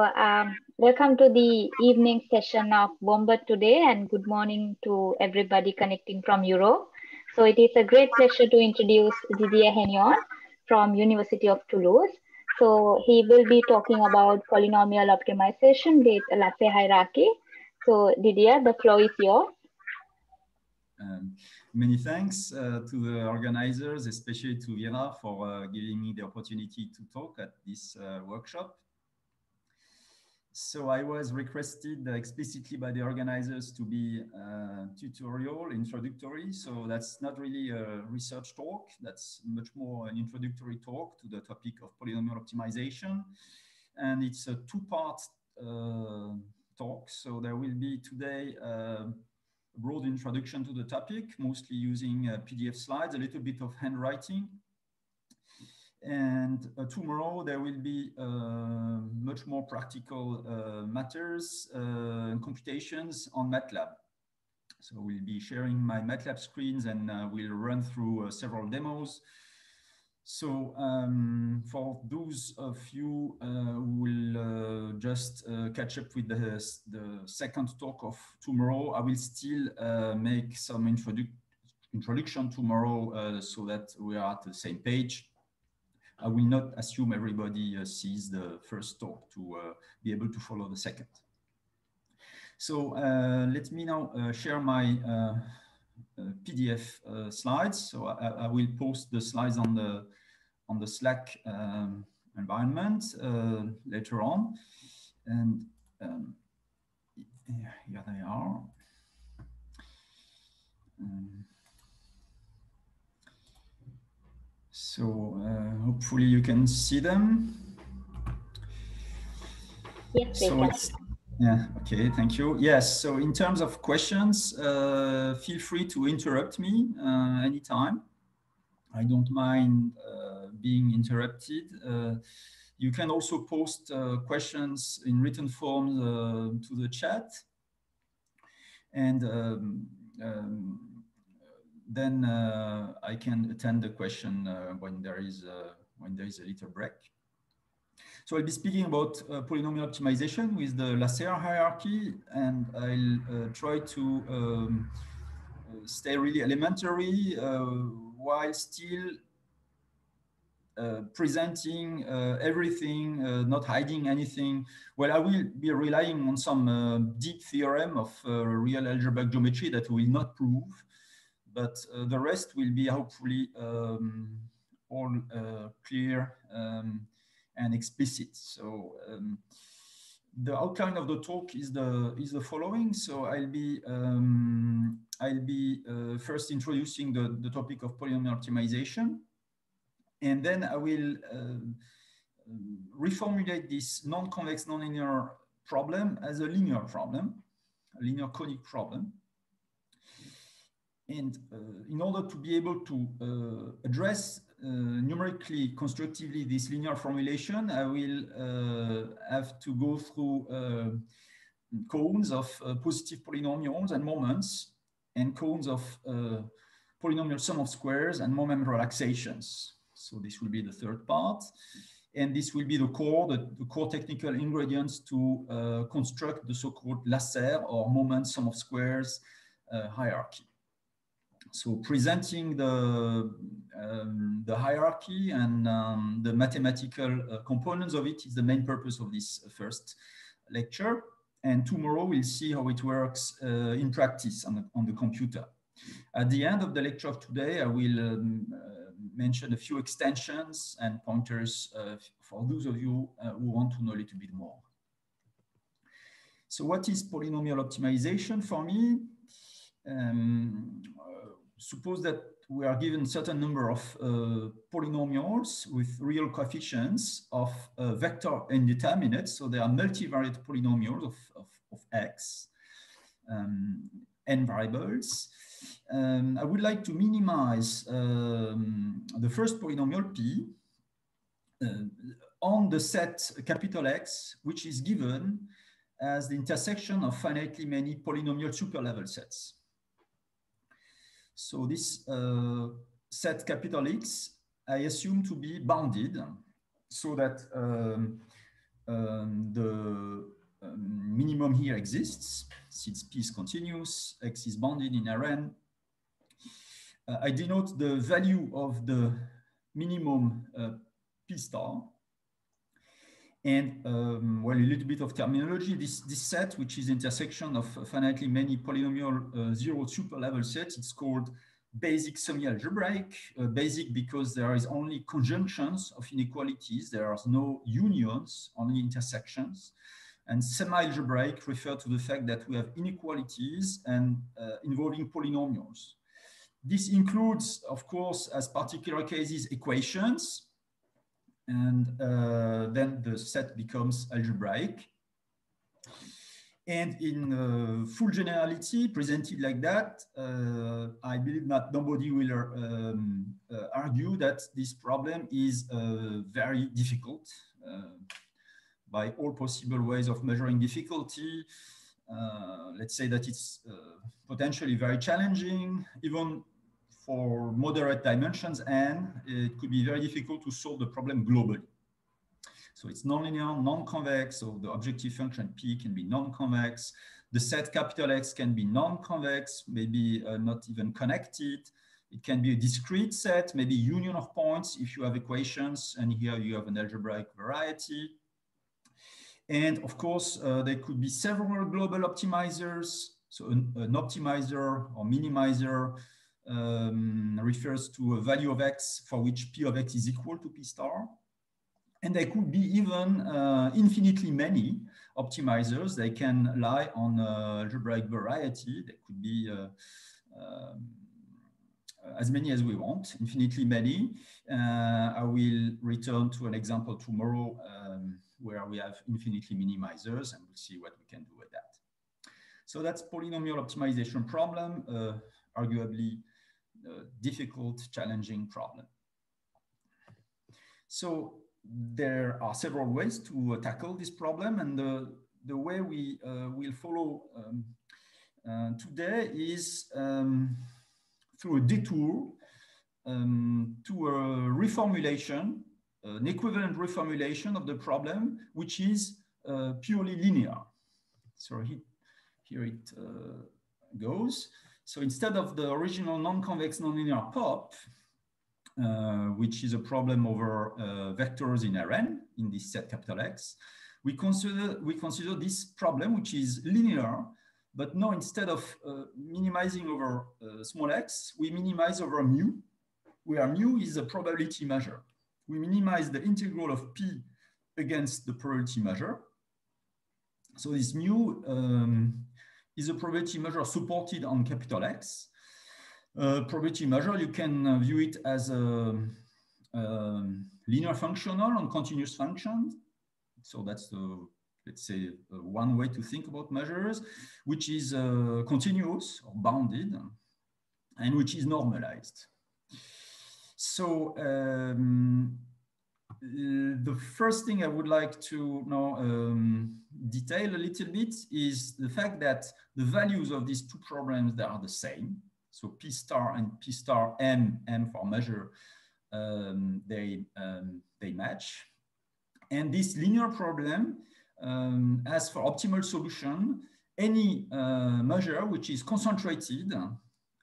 Um, welcome to the evening session of Wombat today and good morning to everybody connecting from Europe. So it is a great pleasure to introduce Didier Henrion from University of Toulouse. So he will be talking about polynomial optimization with Lasserre hierarchy. So Didier, the floor is yours. Um, many thanks uh, to the organizers, especially to Vera for uh, giving me the opportunity to talk at this uh, workshop. So I was requested explicitly by the organizers to be uh, tutorial, introductory. So that's not really a research talk. That's much more an introductory talk to the topic of polynomial optimization. And it's a two-part uh, talk. So there will be today uh, a broad introduction to the topic, mostly using uh, PDF slides, a little bit of handwriting, and uh, tomorrow there will be uh, much more practical uh, matters and uh, computations on MATLAB. So we'll be sharing my MATLAB screens and uh, we'll run through uh, several demos. So um, for those of you who will just catch up with the, the second talk of tomorrow, I will still make some introdu introduction tomorrow so that we are at the same page. I will not assume everybody uh, sees the first talk to uh, be able to follow the second. So uh, let me now uh, share my uh, PDF slides. So I, I, will post the slides on the on the Slack um, environment later on. And um, here they are. Um, So uh, hopefully you can see them. Yes, so it's, yeah, okay, thank you. Yes, so in terms of questions, uh, feel free to interrupt me uh, anytime. I don't mind uh, being interrupted. Uh, you can also post uh, questions in written form to the chat. And um, um, then uh, I can attend the question uh, when there is a, when there is a little break. So I'll be speaking about uh, polynomial optimization with the Lasserre hierarchy, and I'll uh, try to um, stay really elementary uh, while still uh, presenting everything, not hiding anything. Well, I will be relying on some deep theorem of real algebraic geometry that will not prove but uh, the rest will be hopefully um, all uh, clear um, and explicit. So um, the outline of the talk is the is the following. So I'll be um, I'll be uh, first introducing the, the topic of polynomial optimization, and then I will uh, reformulate this non-convex nonlinear problem as a linear problem, a linear conic problem. And uh, in order to be able to uh, address uh, numerically constructively this linear formulation, I will have to go through cones of positive polynomials and moments and cones of polynomial sum of squares and moment relaxations. So this will be the third part. And this will be the core, the, the core technical ingredients to uh, construct the so-called Lasserre or moment sum of squares uh, hierarchy. So presenting the, um, the hierarchy and um, the mathematical uh, components of it is the main purpose of this first lecture. And tomorrow we'll see how it works uh, in practice on the, on the computer. At the end of the lecture of today, I will um, uh, mention a few extensions and pointers uh, for those of you uh, who want to know a little bit more. So what is polynomial optimization for me? Um, suppose that we are given certain number of uh, polynomials with real coefficients of uh, vector indeterminate. So they are multivariate polynomials of, of, of x, um, n variables. Um, I would like to minimize um, the first polynomial p uh, on the set capital X, which is given as the intersection of finitely many polynomial superlevel sets. So this uh, set capital X, I assume to be bounded so that um, um, the minimum here exists, since P is continuous, X is bounded in Rn. Uh, I denote the value of the minimum uh, P star. And um, well, a little bit of terminology, this, this set, which is intersection of finitely many polynomial uh, zero super level sets, it's called basic semi-algebraic, uh, basic because there is only conjunctions of inequalities, there are no unions, only intersections. And semi-algebraic refer to the fact that we have inequalities and uh, involving polynomials. This includes, of course, as particular cases, equations, and uh, then the set becomes algebraic. And in uh, full generality, presented like that, uh, I believe that nobody will um, uh, argue that this problem is uh, very difficult uh, by all possible ways of measuring difficulty. Uh, let's say that it's potentially very challenging, even for moderate dimensions, and it could be very difficult to solve the problem globally. So it's nonlinear, non-convex, so the objective function P can be non-convex. The set capital X can be non-convex, maybe uh, not even connected. It can be a discrete set, maybe union of points if you have equations, and here you have an algebraic variety. And of course, uh, there could be several global optimizers. So an, an optimizer or minimizer um, refers to a value of x for which p of x is equal to p star. And there could be even uh, infinitely many optimizers. They can lie on uh, algebraic variety. There could be uh, um, as many as we want, infinitely many. Uh, I will return to an example tomorrow um, where we have infinitely minimizers and we'll see what we can do with that. So that's polynomial optimization problem, uh, arguably difficult, challenging problem. So there are several ways to uh, tackle this problem and the, the way we uh, will follow um, uh, today is um, through a detour um, to a reformulation, an equivalent reformulation of the problem, which is uh, purely linear. So he, here it uh, goes. So instead of the original non-convex nonlinear pop, uh, which is a problem over uh, vectors in Rn in this set capital X. We consider, we consider this problem, which is linear, but now instead of uh, minimizing over uh, small x, we minimize over mu, where mu is a probability measure. We minimize the integral of p against the probability measure. So this mu um, is a probability measure supported on capital X. Uh, probability measure, you can view it as a, a, linear functional on continuous functions. So that's the, let's say, uh, one way to think about measures, which is uh, continuous or bounded and which is normalized. So um, the first thing I would like to now um, detail a little bit is the fact that the values of these two problems that are the same. So P star and P star M, M for measure, um, they, um, they match. And this linear problem, um, as for optimal solution, any uh, measure which is concentrated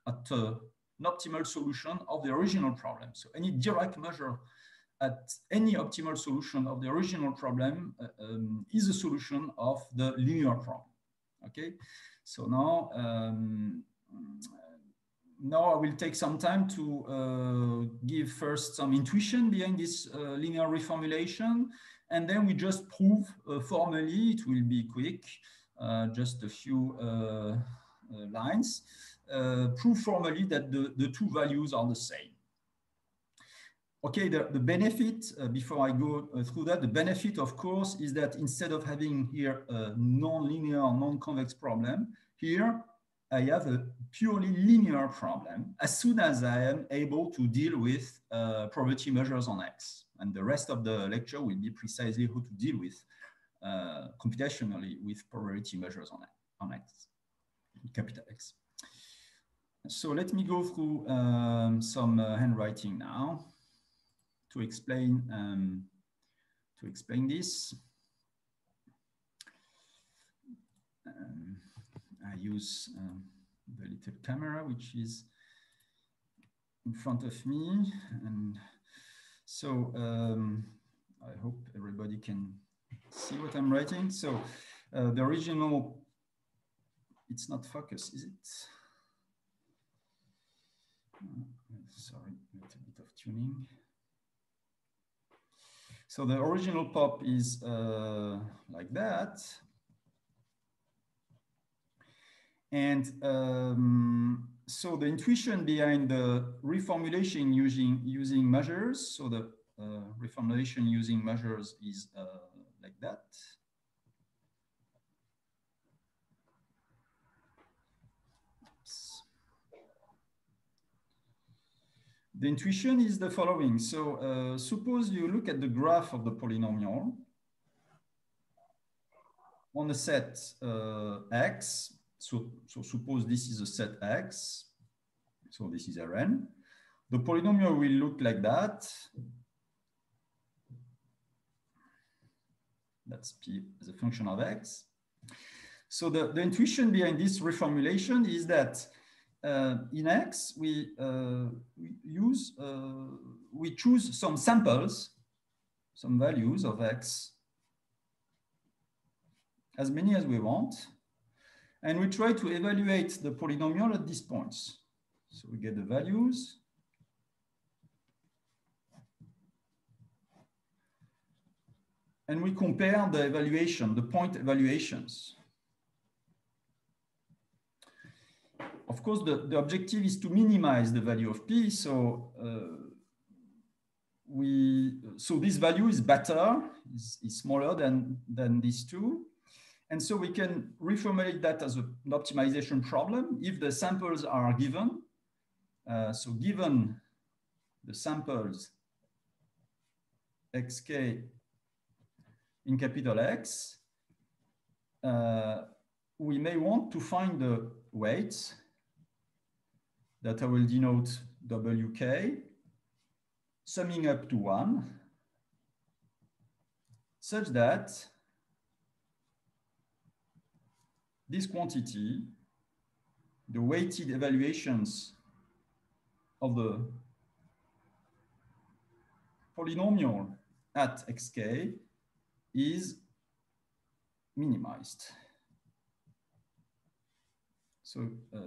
at uh, an optimal solution of the original problem. So any Dirac measure at any optimal solution of the original problem uh, um, is a solution of the linear problem. Okay, so now um, now I will take some time to uh, give first some intuition behind this uh, linear reformulation, and then we just prove uh, formally, it will be quick, uh, just a few uh, lines, prove formally that the, the two values are the same. Okay, the, the benefit, before I go through that, the benefit, of course, is that instead of having here a non-linear, non-convex problem, here I have a purely linear problem as soon as I am able to deal with uh, probability measures on X. And the rest of the lecture will be precisely how to deal with uh, computationally with probability measures on, on X, capital X. So let me go through um, some uh, handwriting now to explain um, to explain this. I use um, the little camera, which is in front of me. And so um, I hope everybody can see what I'm writing. So uh, the original, it's not focus, is it? Uh, sorry, a little bit of tuning. So the original pop is uh, like that. And um, so the intuition behind the reformulation using, using measures, so the uh, reformulation using measures is uh, like that. The intuition is the following. So uh, suppose you look at the graph of the polynomial on a set uh, X. So, so suppose this is a set X. So this is Rn. The polynomial will look like that. That's P as a function of X. So the, the intuition behind this reformulation is that in X, we, uh, use, uh, we choose some samples, some values of X, as many as we want, and we try to evaluate the polynomial at these points. So we get the values. And we compare the evaluation, the point evaluations. Of course, the, the objective is to minimize the value of p. So uh, we so this value is better, is, is smaller than than these two, and so we can reformulate that as a, an optimization problem if the samples are given. Uh, so given the samples xk in capital X, uh, we may want to find the weights that I will denote WK, summing up to one, such that this quantity, the weighted evaluations of the polynomial at xk is minimized. So uh,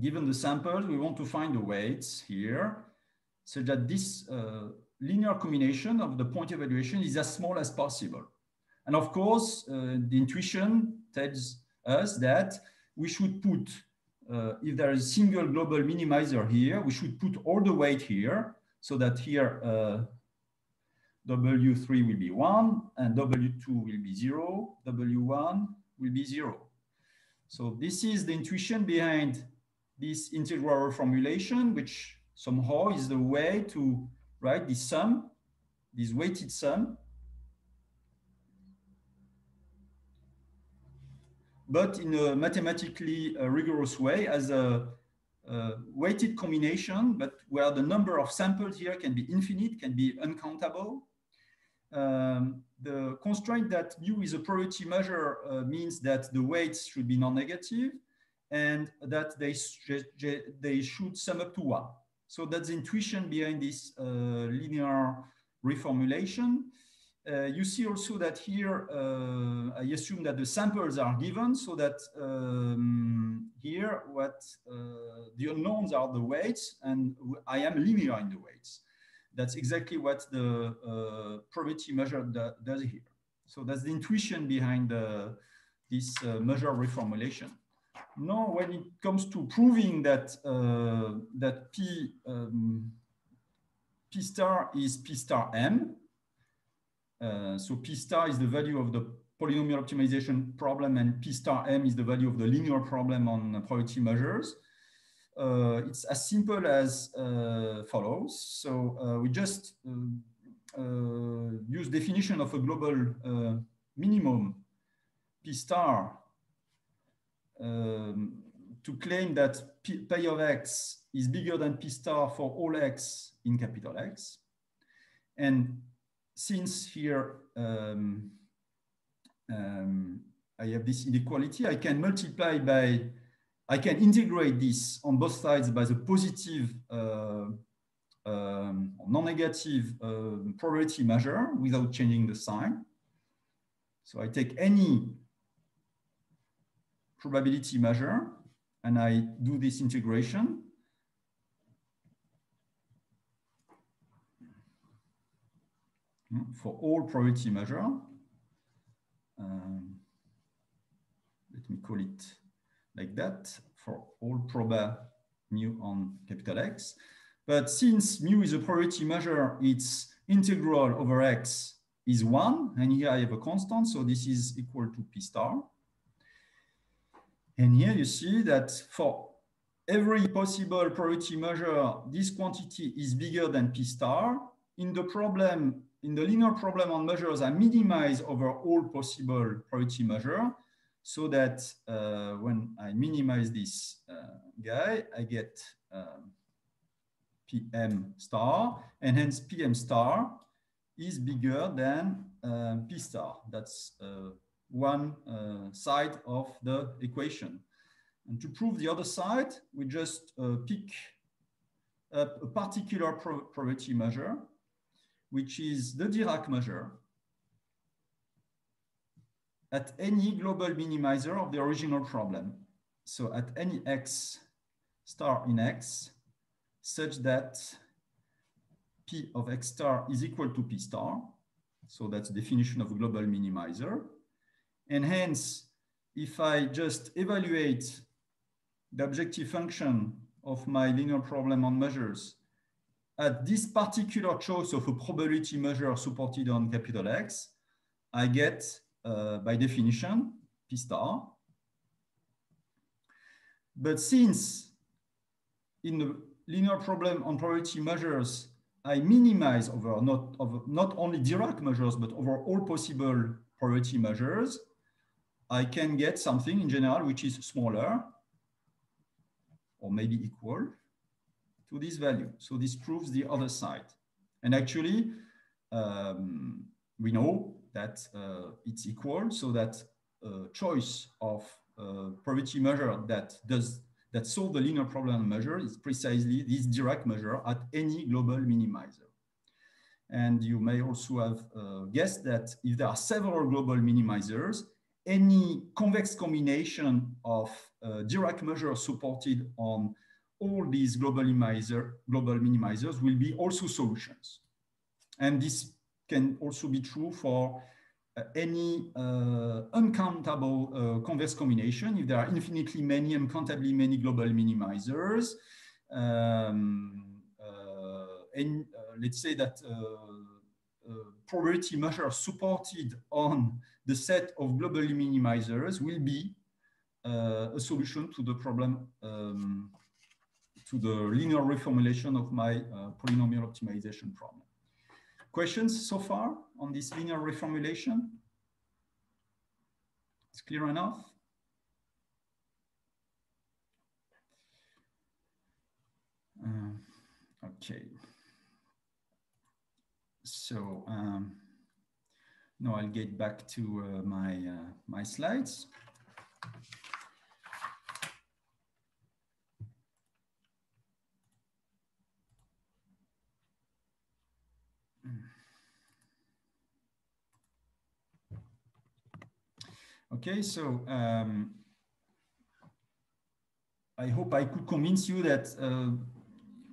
given the samples, we want to find the weights here so that this uh, linear combination of the point evaluation is as small as possible. And of course, uh, the intuition tells us that we should put, uh, if there is a single global minimizer here, we should put all the weight here so that here uh, W3 will be one and W2 will be zero, W1 will be zero. So this is the intuition behind this integral formulation, which somehow is the way to write this sum, this weighted sum. But in a mathematically uh, rigorous way as a, a weighted combination, but where the number of samples here can be infinite, can be uncountable. Um, the constraint that mu is a probability measure uh, means that the weights should be non-negative and that they, they should sum up to one. So that's the intuition behind this uh, linear reformulation. Uh, you see also that here, uh, I assume that the samples are given so that um, here what uh, the unknowns are the weights and I am linear in the weights. That's exactly what the uh, probability measure does here. So that's the intuition behind the, this uh, measure reformulation. Now, when it comes to proving that uh, that P um, P star is P star M, uh, so P star is the value of the polynomial optimization problem and P star M is the value of the linear problem on probability measures. Uh, it's as simple as uh, follows. So uh, we just uh, use definition of a global minimum P star um, to claim that P, of x is bigger than P star for all x in capital X. And since here um, um, I have this inequality, I can multiply by, I can integrate this on both sides by the positive uh, um, non-negative uh, probability measure without changing the sign. So I take any probability measure and I do this integration. For all probability measure, um, let me call it like that for all proba mu on capital X. But since mu is a probability measure, its integral over x is one, and here I have a constant, so this is equal to p star. And here you see that for every possible probability measure, this quantity is bigger than p star. In the problem, in the linear problem on measures, I minimize over all possible probability measure so that uh, when I minimize this uh, guy, I get um, PM star, and hence PM star is bigger than uh, P star. That's uh, one uh, side of the equation. And to prove the other side, we just uh, pick a particular pro probability measure, which is the Dirac measure at any global minimizer of the original problem. So at any x star in x, such that P of X star is equal to P star. So that's the definition of a global minimizer. And hence, if I just evaluate the objective function of my linear problem on measures at this particular choice of a probability measure supported on capital X, I get, uh, by definition, P star. But since in the linear problem on probability measures, I minimize over not, over not only Dirac measures, but over all possible probability measures, I can get something in general which is smaller or maybe equal to this value. So this proves the other side. And actually, um, we know that uh, it's equal so that uh, choice of uh, probability measure that does that solve the linear problem measure is precisely this Dirac measure at any global minimizer. And you may also have uh, guessed that if there are several global minimizers, any convex combination of uh, Dirac measures supported on all these global, global minimizers will be also solutions. And this can also be true for uh, any uh, uncountable uh, convex combination, if there are infinitely many, uncountably many global minimizers, um, and let's say that probability measure supported on the set of globally minimizers will be uh, a solution to the problem, um, to the linear reformulation of my uh, polynomial optimization problem. Questions so far on this linear reformulation? It's clear enough? Uh, okay. So um, now I'll get back to uh, my, uh, my slides. Okay, so um, I hope I could convince you that uh,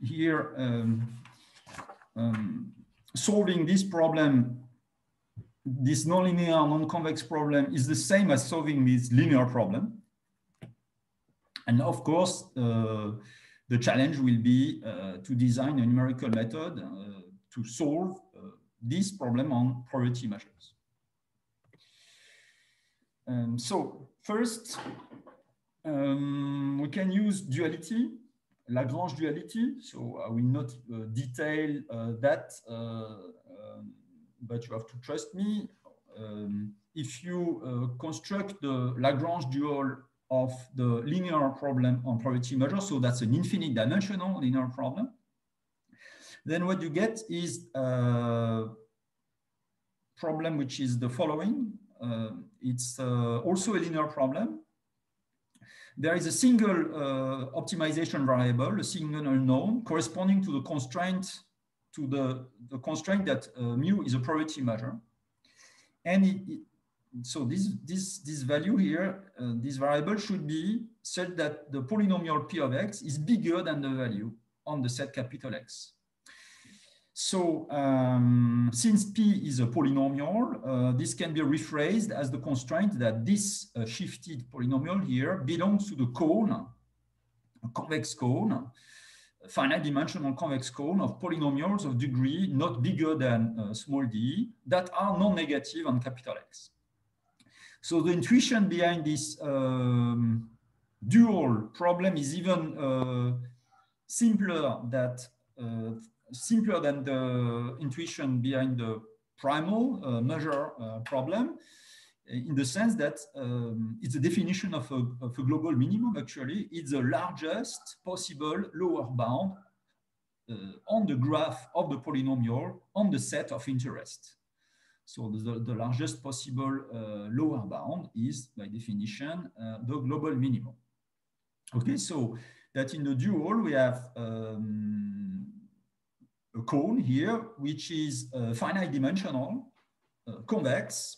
here um, um, solving this problem, this nonlinear non-convex problem is the same as solving this linear problem. And of course, uh, the challenge will be uh, to design a numerical method uh, to solve uh, this problem on probability measures. Um, so first, um, we can use duality, Lagrange duality. So I will not uh, detail uh, that, uh, um, but you have to trust me. Um, if you uh, construct the Lagrange dual of the linear problem on probability measure, so that's an infinite dimensional linear problem, then what you get is a problem which is the following uh, it's uh, also a linear problem. There is a single uh, optimization variable, a single unknown, corresponding to the constraint to the, the constraint that mu is a probability measure. And it, it, so this, this, this value here, uh, this variable should be such that the polynomial p of x is bigger than the value on the set capital X. So um, since P is a polynomial, uh, this can be rephrased as the constraint that this uh, shifted polynomial here belongs to the cone, a convex cone, finite dimensional convex cone of polynomials of degree not bigger than uh, small d that are non-negative on capital X. So the intuition behind this um, dual problem is even uh, simpler that uh, simpler than the intuition behind the primal uh, measure uh, problem in the sense that um, it's a definition of a, of a, global minimum actually. It's the largest possible lower bound uh, on the graph of the polynomial on the set of interest. So the, the largest possible uh, lower bound is by definition uh, the global minimum. Okay so that in the dual we have um, a cone here, which is uh, finite dimensional, uh, convex,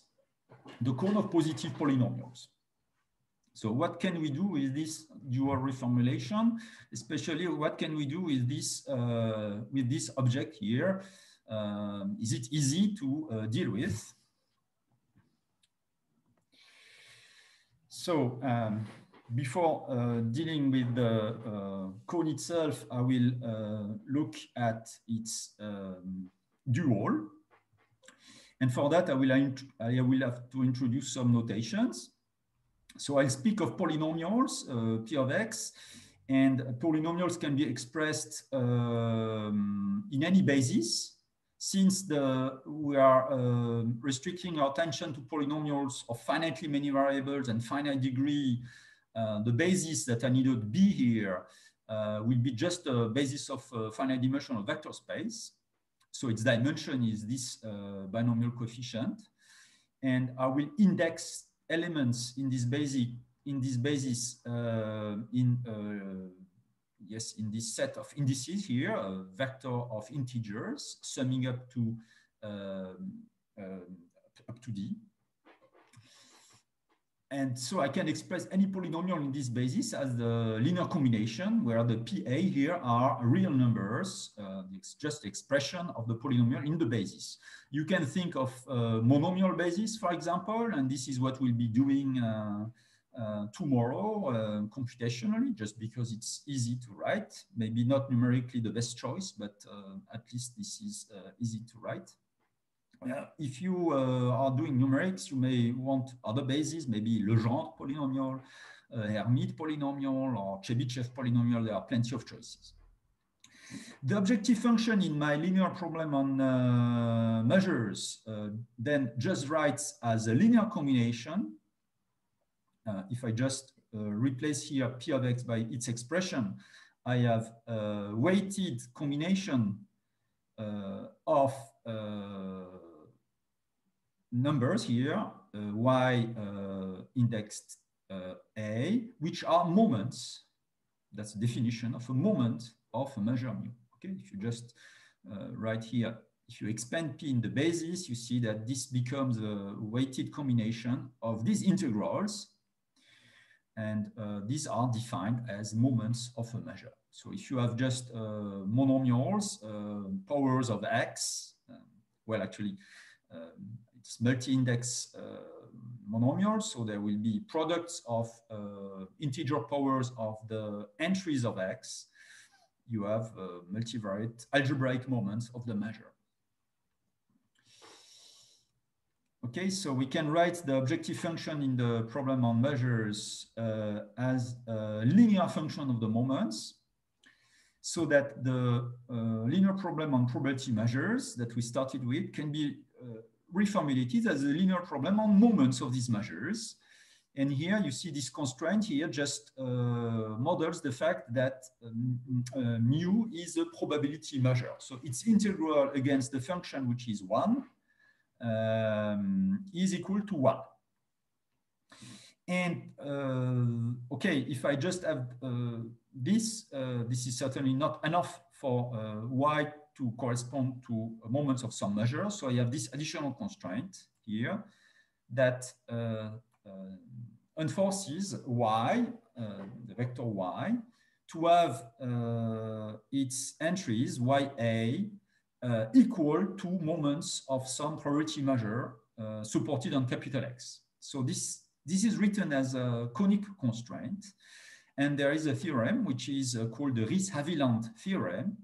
the cone of positive polynomials. So what can we do with this dual reformulation? Especially what can we do with this, uh, with this object here? Um, is it easy to uh, deal with? So um, before uh, dealing with the uh, cone itself, I will uh, look at its um, dual. And for that, I will, I will have to introduce some notations. So I'll speak of polynomials, uh, P of x, and polynomials can be expressed um, in any basis. Since the, we are uh, restricting our attention to polynomials of finitely many variables and finite degree, the basis that I needed B here uh, will be just a basis of a finite dimensional vector space. So its dimension is this uh, binomial coefficient. And I will index elements in this in this basis uh, in uh, yes in this set of indices here a vector of integers summing up to um, up to d and so I can express any polynomial in this basis as the linear combination where the PA here are real numbers. Uh, it's just expression of the polynomial in the basis. You can think of uh, monomial basis, for example, and this is what we'll be doing uh, uh tomorrow uh, computationally, just because it's easy to write. Maybe not numerically the best choice, but uh, at least this is easy to write. Uh, if you uh, are doing numerics, you may want other bases, maybe Legendre polynomial, uh, Hermite polynomial, or Chebyshev polynomial. There are plenty of choices. The objective function in my linear problem on uh, measures uh, then just writes as a linear combination. If I just replace here p of x by its expression, I have a weighted combination of numbers here, uh, y uh, indexed uh, a, which are moments. That's the definition of a moment of a measure mu. Okay, if you just write here if you expand p in the basis, you see that this becomes a weighted combination of these integrals. And these are defined as moments of a measure. So if you have just uh, monomials, uh, powers of x, um, well, actually, um, it's multi-index uh, monomial. So there will be products of uh, integer powers of the entries of X. You have uh, multivariate algebraic moments of the measure. Okay, so we can write the objective function in the problem on measures uh, as a linear function of the moments so that the uh, linear problem on probability measures that we started with can be uh, reformulated as a linear problem on moments of these measures. And here you see this constraint here just uh, models the fact that um, uh, mu is a probability measure. So it's integral against the function which is one. um, is equal to one. And uh, okay, if I just have uh, this, uh, this is certainly not enough for uh, y to correspond to moments of some measure. So I have this additional constraint here that uh, uh, enforces y, the vector y, to have its entries ya equal to moments of some probability measure supported on capital X. So this this is written as a conic constraint. And there is a theorem, which is uh, called the Riesz-Haviland theorem,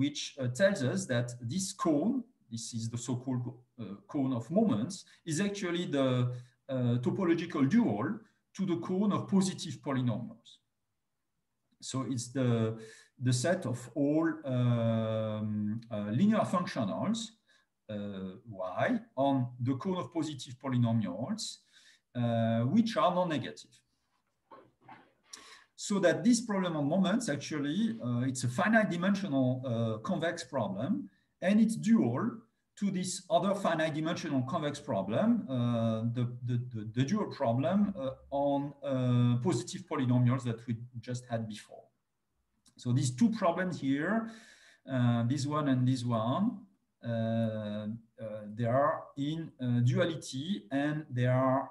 which uh, tells us that this cone, this is the so-called uh, cone of moments, is actually the uh, topological dual to the cone of positive polynomials. So it's the, the set of all um, linear functionals uh, y on the cone of positive polynomials uh, which are non-negative. So that this problem on moments, actually, uh, it's a finite dimensional uh, convex problem, and it's dual to this other finite dimensional convex problem, uh, the, the, the, the, dual problem uh, on uh, positive polynomials that we just had before. So these two problems here, this one and this one, uh, uh, they are in uh, duality and they are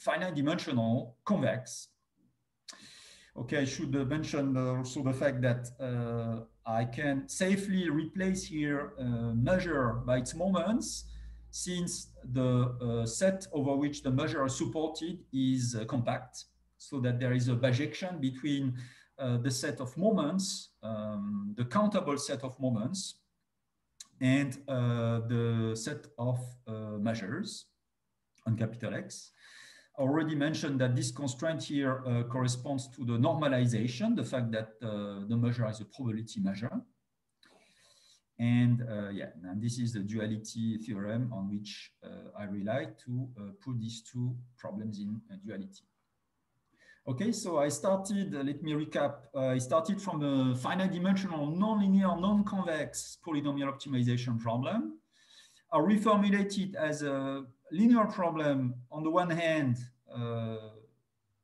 finite dimensional convex. Okay, I should mention also the fact that I can safely replace here measure by its moments since the uh, set over which the measure is supported is uh, compact, so that there is a bijection between uh, the set of moments, um, the countable set of moments, and uh, the set of uh, measures on capital X. Already mentioned that this constraint here uh, corresponds to the normalization, the fact that the measure is a probability measure. And uh, yeah, and this is the duality theorem on which uh, I rely to uh, put these two problems in duality. Okay, so I started, uh, let me recap. Uh, I started from a finite dimensional, nonlinear, non-convex polynomial optimization problem. I reformulated as a linear problem on the one hand, uh,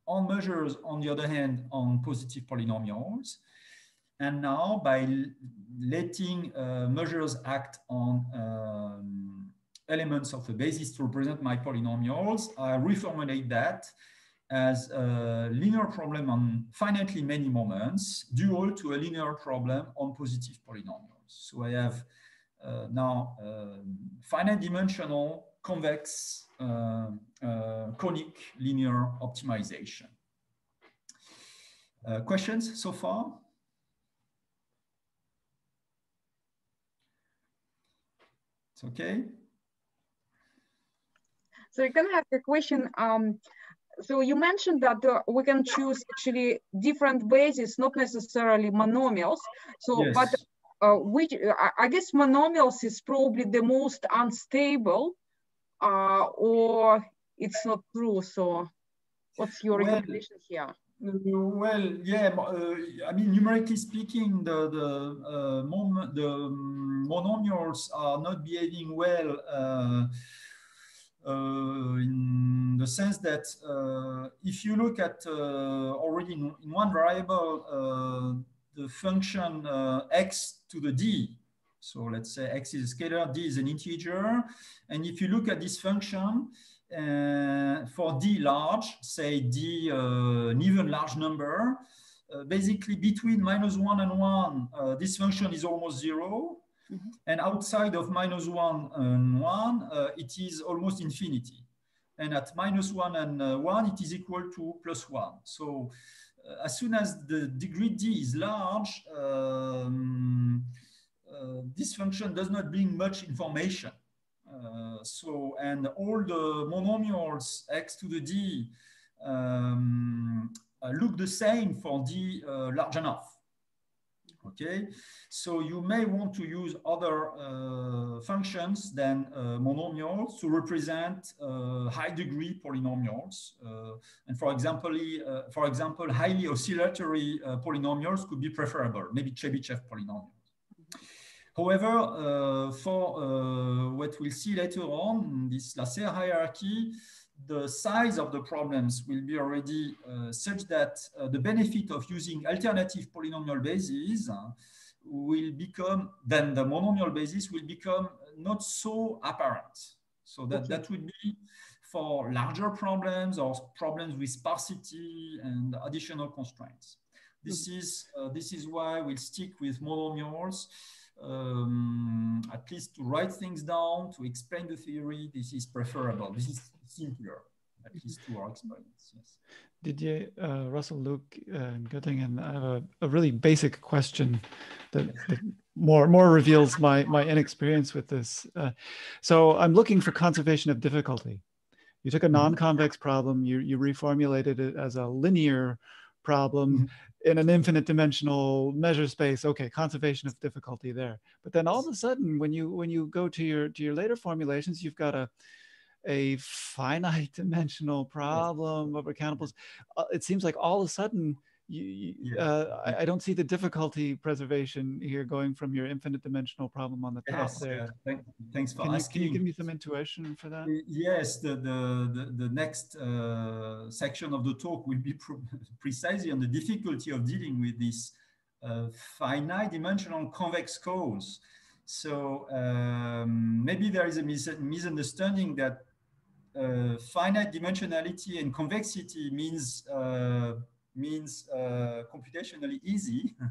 on measures, on the other hand, on positive polynomials. And now by letting uh, measures act on um, elements of the basis to represent my polynomials, I reformulate that as a linear problem on finitely many moments dual to a linear problem on positive polynomials. So I have uh, now uh, finite dimensional convex uh, uh conic linear optimization. Uh, questions so far? It's okay. So you can have a question. Um, so you mentioned that uh, we can choose actually different bases, not necessarily monomials. So, yes. but uh, which I guess monomials is probably the most unstable, uh, or it's not true. So, what's your well, recommendation here? Well, yeah, uh, I mean, numerically speaking, the the uh, mon the monomials are not behaving well uh, uh, in the sense that uh, if you look at uh, already in, in, one variable, the function x to the d, so let's say x is a scalar, d is an integer. And if you look at this function, uh, for d large, say d uh, an even large number, uh, basically between minus one and one, this function is almost zero. Mm -hmm. And outside of minus one and one, uh, it is almost infinity. And at minus one and uh, one, it is equal to plus one. So uh, as soon as the degree d is large, um, uh, this function does not bring much information. Uh, so, and all the monomials x to the d um, uh, look the same for d large enough okay? So you may want to use other uh, functions than uh, monomials to represent uh, high degree polynomials. Uh, and for example, uh, for example, highly oscillatory uh, polynomials could be preferable, maybe Chebyshev polynomials. However, uh, for uh, what we'll see later on, this Lasserre hierarchy, the size of the problems will be already uh, such that uh, the benefit of using alternative polynomial bases will become, then the monomial basis will become not so apparent. So that, okay. that would be for larger problems or problems with sparsity and additional constraints. This mm -hmm. is, uh, this is why we'll stick with monomials um, at least to write things down, to explain the theory, this is preferable. This is simpler, at least to our experience. Yes. Didier, uh, Russell, Luke, and Göttingen, I have a, a really basic question that, that, more more reveals my my inexperience with this. Uh, so I'm looking for conservation of difficulty. You took a mm-hmm. non-convex problem, you you reformulated it as a linear problem. Mm -hmm in an infinite dimensional measure space okay conservation of difficulty there. But then all of a sudden when you when you go to your to your later formulations you've got a a finite dimensional problem of accountables uh, it seems like all of a sudden you, yeah. uh, I, I, don't see the difficulty preservation here going from your infinite dimensional problem on the top yes, there. Uh, thank, thanks for can asking. You, can you give me some intuition for that? Yes, the, the, the, the next uh, section of the talk will be precisely on the difficulty of dealing with this uh, finite dimensional convex cones. So um, maybe there is a mis misunderstanding that uh, finite dimensionality and convexity means uh, means uh, computationally easy.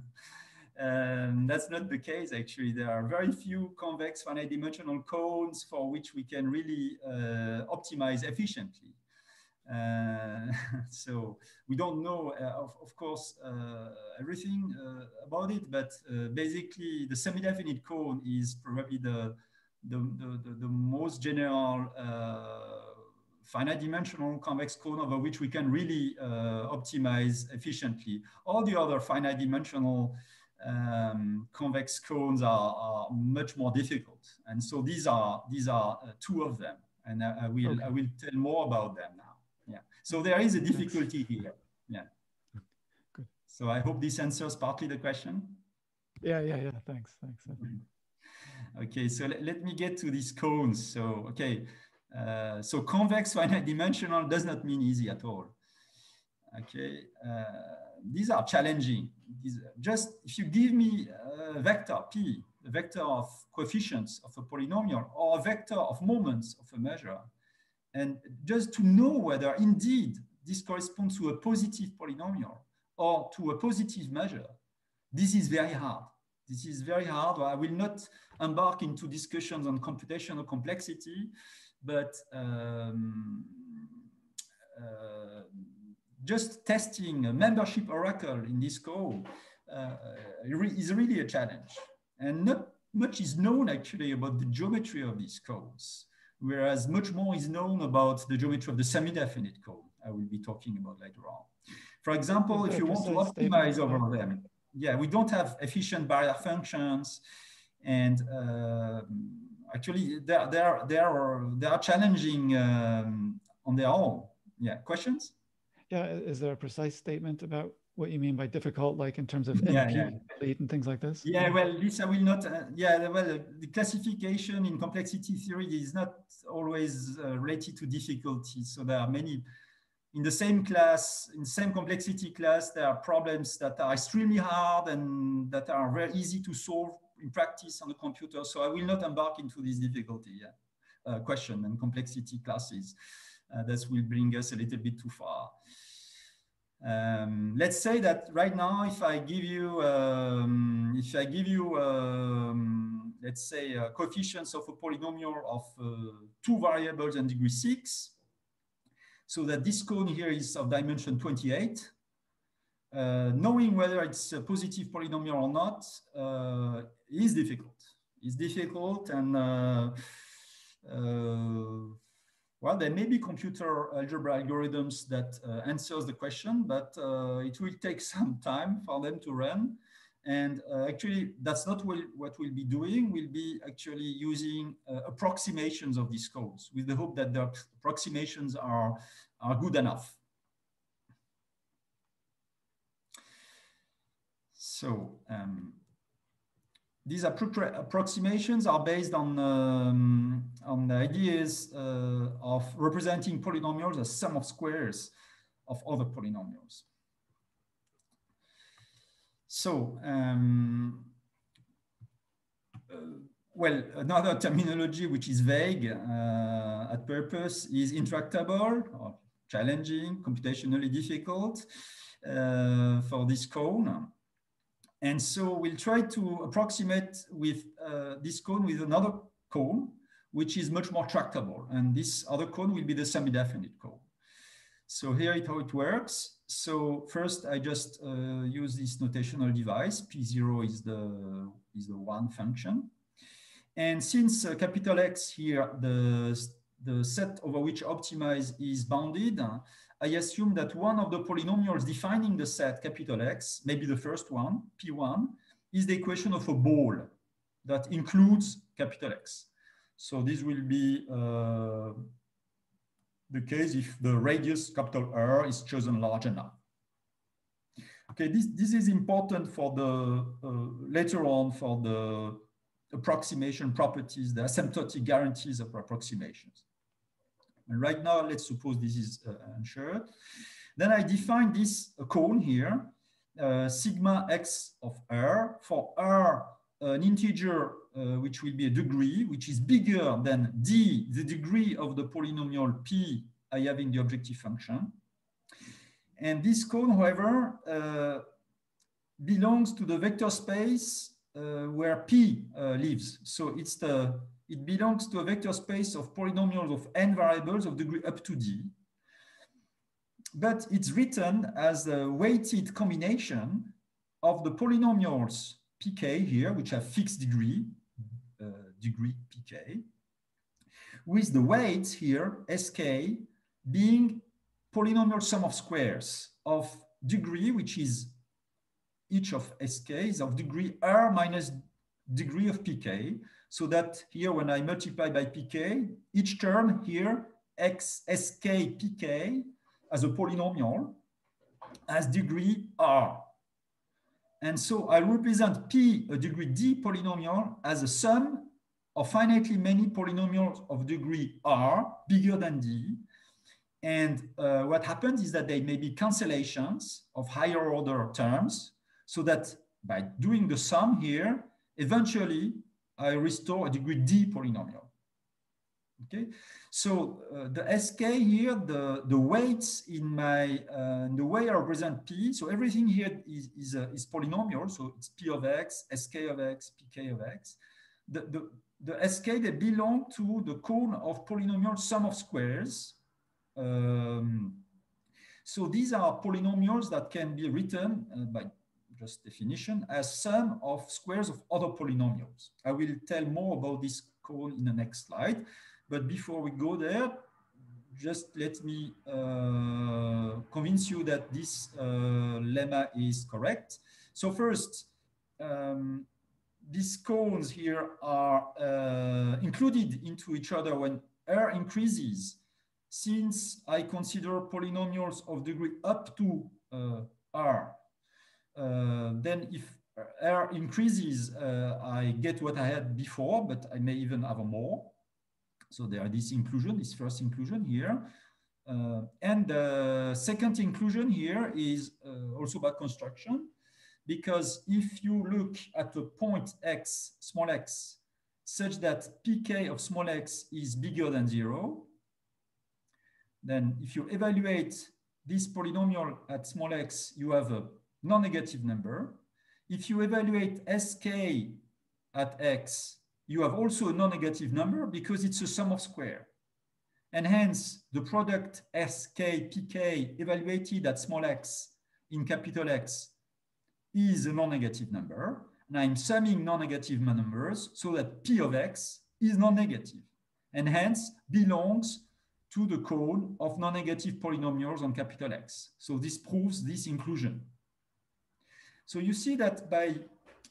Um, that's not the case, actually. There are very few convex finite dimensional cones for which we can really uh, optimize efficiently. Uh, so we don't know, uh, of, of, course, uh, everything uh, about it, but basically the semi-definite cone is probably the, the, the, the most general finite dimensional convex cone over which we can really uh, optimize efficiently. All the other finite dimensional um, convex cones are, are, much more difficult. And so these are, these are uh, two of them. And I, I will, okay. I will tell more about them now. Yeah. So there is a difficulty here. Yeah. Good. So I hope this answers partly the question. Yeah, yeah, yeah. Thanks, thanks. Okay, so let, let me get to these cones. So, okay, uh, so convex finite dimensional does not mean easy at all. Okay, uh, these are challenging. These, just if you give me a vector p, a vector of coefficients of a polynomial, or a vector of moments of a measure, and just to know whether indeed this corresponds to a positive polynomial or to a positive measure, this is very hard. This is very hard. I will not embark into discussions on computational complexity but um, uh, just testing a membership oracle in this cone uh, is really a challenge. And not much is known actually about the geometry of these cones, whereas much more is known about the geometry of the semi-definite cone I will be talking about later on. For example, if you want to optimize over them, yeah, we don't have efficient barrier functions and uh, actually they're, they're, they're, they are challenging um, on their own. Yeah, questions? Yeah, is there a precise statement about what you mean by difficult, like in terms of yeah, yeah. and things like this? Yeah, well, this I will not, uh, yeah, well, the classification in complexity theory is not always uh, related to difficulty. So there are many, in the same class, in the same complexity class, there are problems that are extremely hard and that are very easy to solve in practice on the computer. So I will not embark into this difficulty yeah, uh, question and complexity classes. Uh, that will bring us a little bit too far. Um, let's say that right now, if I give you, um, if I give you, um, let's say, uh, coefficients of a polynomial of uh, two variables and degree six, so that this cone here is of dimension 28, uh, knowing whether it's a positive polynomial or not uh, is difficult. It's difficult and uh, uh, well, there may be computer algebra algorithms that uh, answers the question, but uh, it will take some time for them to run. And uh, actually, that's not what, what we'll be doing. We'll be actually using approximations of these cones with the hope that the approximations are, are good enough. So um, these approximations are based on, um, on the ideas uh, of representing polynomials as sum of squares of other polynomials. So, um, uh, well, another terminology which is vague uh, at purpose is intractable or challenging, computationally difficult uh, for this cone. And so we'll try to approximate with uh, this cone with another cone, which is much more tractable. And this other cone will be the semi-definite cone. So here is how it works. So first I just uh, use this notational device. P0 is the, is the one function. And since uh, capital X here, the, the set over which optimize is bounded, I assume that one of the polynomials defining the set capital X, maybe the first one, P1, is the equation of a ball that includes capital X. So this will be uh, the case if the radius capital R is chosen large enough. Okay, this, this is important for the, uh, later on for the approximation properties, the asymptotic guarantees of approximations. And right now, let's suppose this is uh, unsure. Then I define this cone here, uh, sigma x of r, for r, an integer uh, which will be a degree, which is bigger than d, the degree of the polynomial p I have in the objective function. And this cone, however, uh, belongs to the vector space uh, where p uh, lives. So it's the it belongs to a vector space of polynomials of n variables of degree up to d. But it's written as a weighted combination of the polynomials pk here, which have fixed degree, uh, degree pk, with the weights here, sk, being polynomial sum of squares of degree, which is each of sk is of degree r minus degree of pk, so that here when I multiply by pk, each term here, x sk pk as a polynomial has degree r. And so I represent p, a degree d polynomial, as a sum of finitely many polynomials of degree r, bigger than d. And uh, what happens is that there may be cancellations of higher order terms, so that by doing the sum here, eventually I restore a degree D polynomial. Okay, so uh, the SK here, the, the weights in my, uh, the way I represent P, so everything here is, is, uh, is polynomial, so it's P of X, SK of X, PK of X. The, the, the SK, they belong to the cone of polynomial sum of squares. Um, so these are polynomials that can be written uh, by just definition, as sum of squares of other polynomials. I will tell more about this cone in the next slide. But before we go there, just let me uh, convince you that this uh, lemma is correct. So first, um, these cones here are uh, included into each other when R increases. Since I consider polynomials of degree up to uh, R then if R increases, uh, I get what I had before, but I may even have more. So there are this inclusion, this first inclusion here. Uh, and the second inclusion here is uh, also about construction, because if you look at a point x, small x, such that pk of small x is bigger than zero, then if you evaluate this polynomial at small x, you have a non-negative number. If you evaluate sk at x, you have also a non-negative number because it's a sum of square. And hence, the product sk pk evaluated at small x in capital X is a non-negative number. And I'm summing non-negative numbers so that p of x is non-negative and hence belongs to the cone of non-negative polynomials on capital X. So this proves this inclusion. So you see that by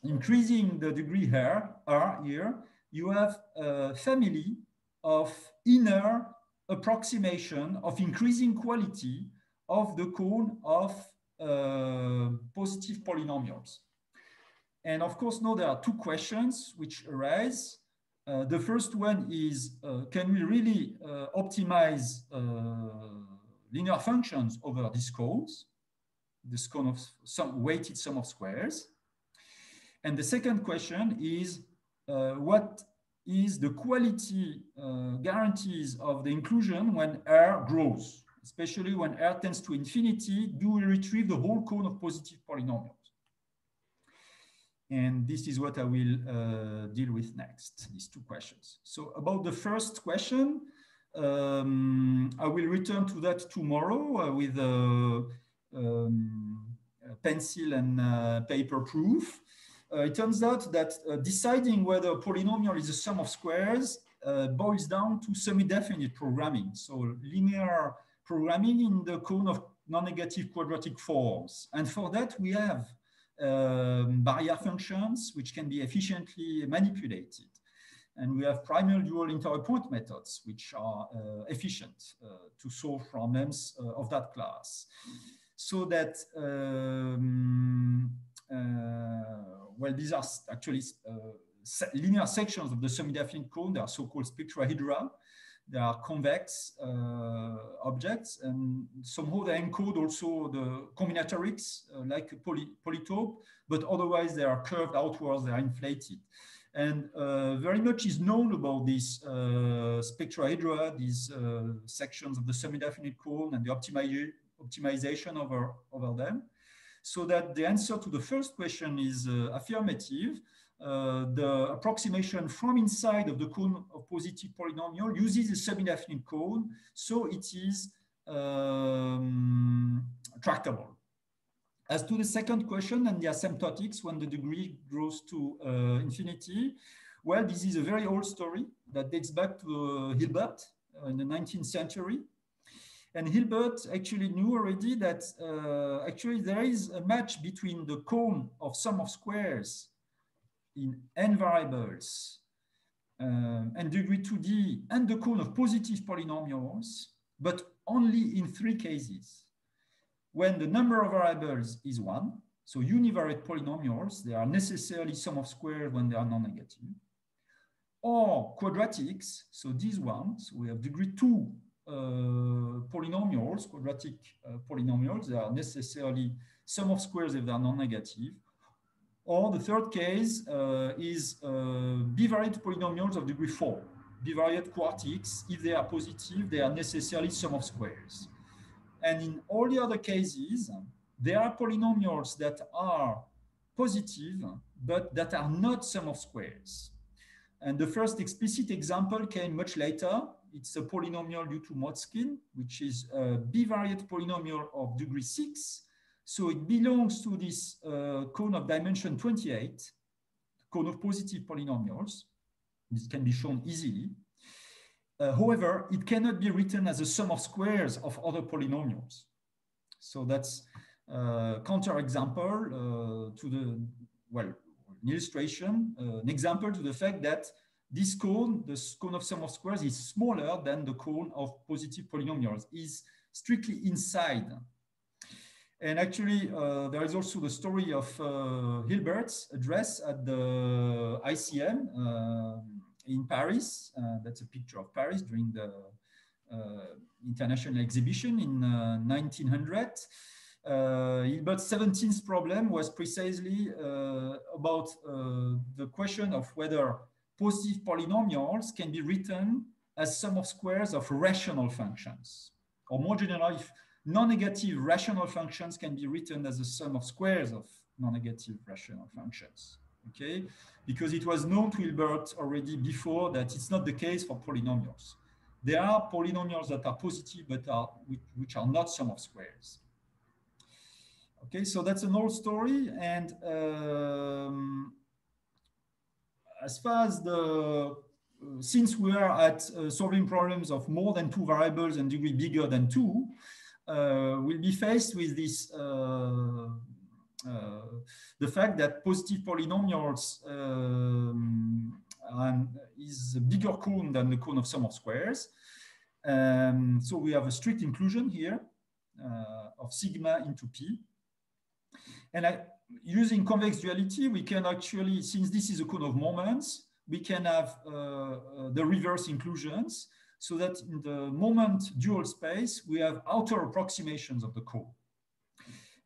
increasing the degree here, R here, you have a family of inner approximation of increasing quality of the cone of uh, positive polynomials. And of course, now there are two questions which arise. Uh, the first one is, uh, can we really uh, optimize linear functions over these cones, this cone of some weighted sum of squares? And the second question is, what is the quality uh, guarantees of the inclusion when R grows, especially when R tends to infinity, do we retrieve the whole cone of positive polynomials? And this is what I will uh, deal with next, these two questions. So about the first question, um, I will return to that tomorrow uh, with a, um, pencil and uh, paper proof. Uh, it turns out that uh, deciding whether a polynomial is a sum of squares boils down to semi-definite programming. So linear programming in the cone of non-negative quadratic forms. And for that, we have um, barrier functions, which can be efficiently manipulated. And we have primal dual interior-point methods, which are uh, efficient uh, to solve problems uh, of that class. So that, um, uh, well, these are actually uh, linear sections of the semi-definite cone. They are so-called spectrahedra they are convex uh, objects and somehow they encode also the combinatorics uh, like a poly polytope, but otherwise they are curved outwards, they are inflated. And uh, very much is known about these uh, spectrahedra, these sections of the semi-definite cone and the optimi optimization over, over them. So that the answer to the first question is uh, affirmative. Uh, the approximation from inside of the cone of positive polynomial uses a semi-definite cone, so it is um, tractable. As to the second question and the asymptotics when the degree grows to uh, infinity, well, this is a very old story that dates back to uh, Hilbert uh, in the 19th century. And Hilbert actually knew already that uh, actually there is a match between the cone of sum of squares in n variables um, and degree 2D and the cone of positive polynomials, but only in three cases. When the number of variables is one, so univariate polynomials, they are necessarily sum of squares when they are non-negative, or quadratics, so these ones, we have degree two polynomials, quadratic uh, polynomials, they are necessarily sum of squares if they are non-negative, or the third case uh, is uh, bivariate polynomials of degree four. Bivariate quartics, if they are positive, they are necessarily sum of squares. And in all the other cases, there are polynomials that are positive, but that are not sum of squares. And the first explicit example came much later. It's a polynomial due to Motzkin, which is a bivariate polynomial of degree six, so it belongs to this uh, cone of dimension 28, cone of positive polynomials. This can be shown easily. Uh, however, it cannot be written as a sum of squares of other polynomials. So that's a uh, counterexample uh, to the, well, an illustration, uh, an example to the fact that this cone, the cone of sum of squares is smaller than the cone of positive polynomials, is strictly inside and actually, uh, there is also the story of uh, Hilbert's address at the ICM uh, in Paris. Uh, that's a picture of Paris during the uh, international exhibition in 1900. Uh, Hilbert's 17th problem was precisely about the question of whether positive polynomials can be written as sum of squares of rational functions. Or more generally, if non-negative rational functions can be written as a sum of squares of non-negative rational functions, okay? Because it was known to Hilbert already before that it's not the case for polynomials. There are polynomials that are positive, but are, which, which are not sum of squares. Okay, so that's an old story. And um, as far as the, uh, since we are at uh, solving problems of more than two variables and degree bigger than two, uh, will be faced with this uh, the fact that positive polynomials um, is a bigger cone than the cone of sum of squares. Um, so we have a strict inclusion here uh, of sigma into p. And I, using convex duality, we can actually, since this is a cone of moments, we can have uh, uh, the reverse inclusions so that in the moment dual space, we have outer approximations of the cone.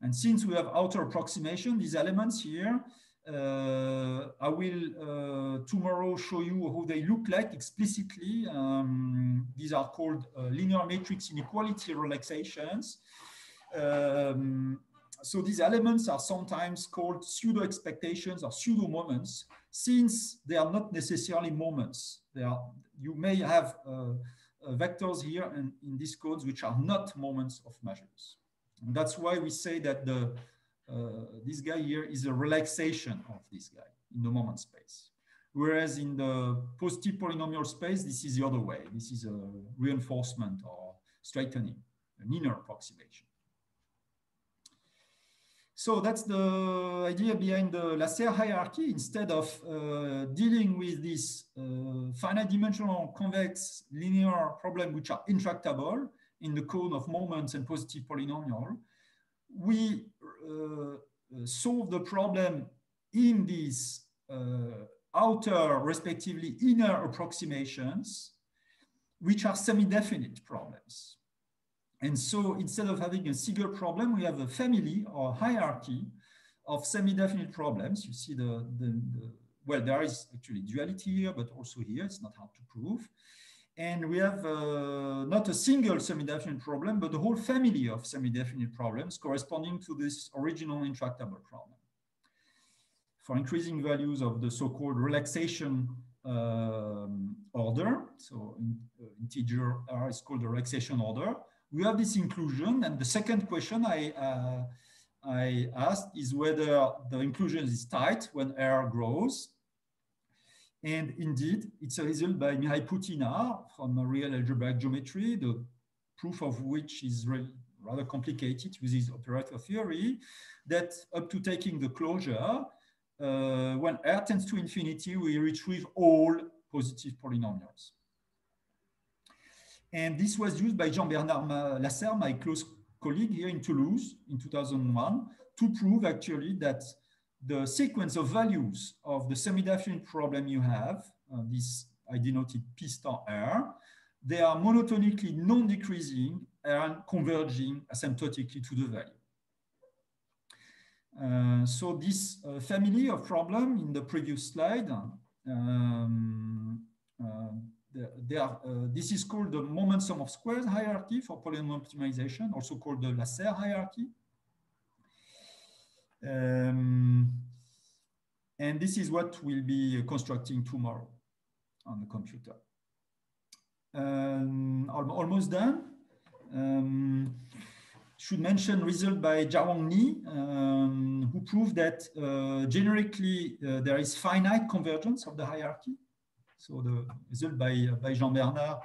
And since we have outer approximation, these elements here, uh, I will uh, tomorrow show you how they look like explicitly. Um, these are called uh, linear matrix inequality relaxations. Um, so these elements are sometimes called pseudo expectations or pseudo moments, since they are not necessarily moments. They are, you may have uh, uh, vectors here in, in these cones which are not moments of measures. And that's why we say that the, uh, this guy here is a relaxation of this guy in the moment space. Whereas in the positive polynomial space, this is the other way. This is a reinforcement or straightening, an inner approximation. So that's the idea behind the Lasserre hierarchy. Instead of uh, dealing with this uh, finite dimensional convex linear problem, which are intractable in the cone of moments and positive polynomial, we uh, solve the problem in these uh, outer, respectively inner approximations, which are semi-definite problems. And so instead of having a single problem, we have a family or hierarchy of semi-definite problems. You see the, the, the, well, there is actually duality here, but also here, it's not hard to prove. And we have uh, not a single semi-definite problem, but the whole family of semi-definite problems corresponding to this original intractable problem. For increasing values of the so-called relaxation um, order, so in, uh, integer R is called the relaxation order, we have this inclusion. And the second question I, uh, I asked is whether the inclusion is tight when R grows. And indeed, it's a result by Mihai Putinar from real algebraic geometry, the proof of which is rather complicated with his operator theory, that up to taking the closure, uh, when R tends to infinity, we retrieve all positive polynomials. And this was used by Jean-Bernard Lasserre, my close colleague here in Toulouse in 2001, to prove actually that the sequence of values of the semi-definite problem you have, uh, this I denoted P star R, they are monotonically non-decreasing and converging asymptotically to the value. Uh, so this uh, family of problem in the previous slide um, uh, are, uh, this is called the moment sum of squares hierarchy for polynomial optimization, also called the Lasserre hierarchy. Um, and this is what we'll be constructing tomorrow on the computer. Um, almost done. Um, should mention result by Jiawang Nie, um, who proved that uh, generically uh, there is finite convergence of the hierarchy. So the result by, by Jean Bernard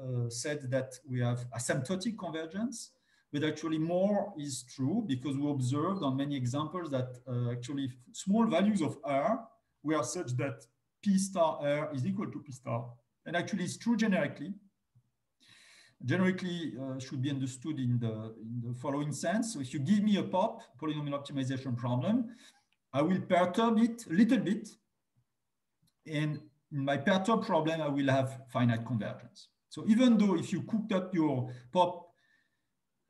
uh, said that we have asymptotic convergence, but actually more is true because we observed on many examples that uh, actually small values of R were such that P star R is equal to P star. And actually it's true generically. Generically uh, should be understood in the, in the following sense. So if you give me a POP, polynomial optimization problem, I will perturb it a little bit and in my perturb problem, I will have finite convergence. So even though if you cooked up your pop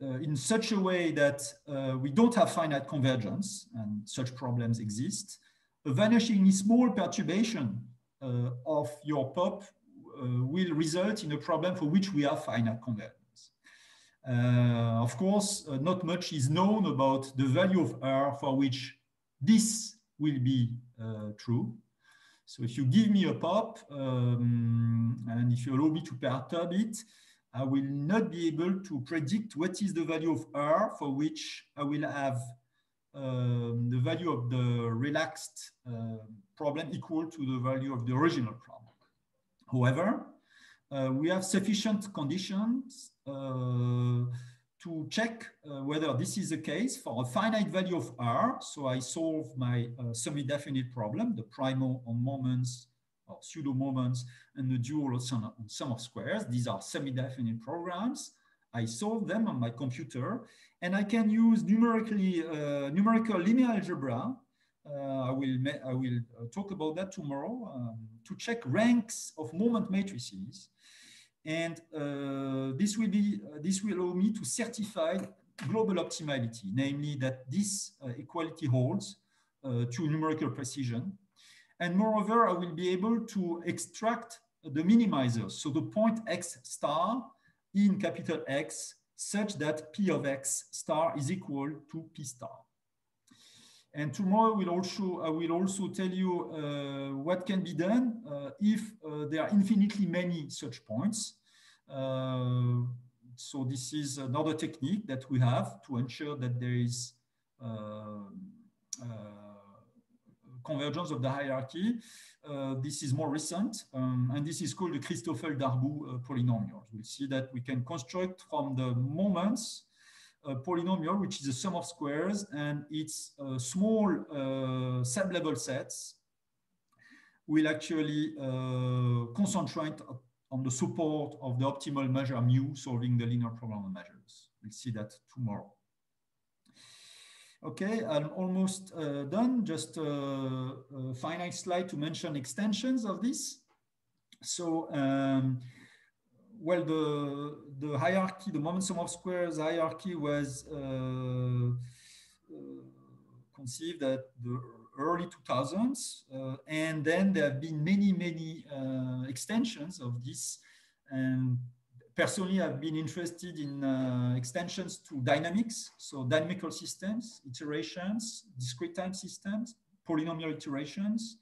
uh, in such a way that uh, we don't have finite convergence, and such problems exist, a vanishingly small perturbation uh, of your pop uh, will result in a problem for which we have finite convergence. Uh, of course, uh, not much is known about the value of R for which this will be true. So if you give me a pop, um, and if you allow me to perturb it, I will not be able to predict what is the value of R for which I will have um, the value of the relaxed uh, problem equal to the value of the original problem. However, uh, we have sufficient conditions uh, to check uh, whether this is the case for a finite value of R. So I solve my uh, semi-definite problem, the primal on moments or pseudo moments and the dual on sum, of squares. These are semi-definite programs. I solve them on my computer And I can use numerically, uh, numerical linear algebra. Uh, I will, I will uh, talk about that tomorrow um, to check ranks of moment matrices. And uh, this will be, uh, this will allow me to certify global optimality, namely that this uh, equality holds uh, to numerical precision. And moreover, I will be able to extract the minimizer, So the point X star in capital X such that P of X star is equal to P star. And tomorrow we'll also, I will also tell you uh, what can be done uh, if uh, there are infinitely many such points. Uh, so this is another technique that we have to ensure that there is uh, uh, convergence of the hierarchy. Uh, this is more recent, um, and this is called the Christoffel-Darboux uh, polynomial. We'll see that we can construct from the moments a polynomial, which is a sum of squares, and its uh, small uh, sub-level sets will actually uh, concentrate on the support of the optimal measure mu solving the linear problem of measures. We'll see that tomorrow. Okay, I'm almost uh, done. Just a, a, finite slide to mention extensions of this. So, um, well, the, the hierarchy, the moment sum of squares hierarchy was uh, uh, conceived at the early 2000s. Uh, and then there have been many, many uh, extensions of this. And personally, I've been interested in extensions to dynamics, so dynamical systems, iterations, discrete time systems, polynomial iterations,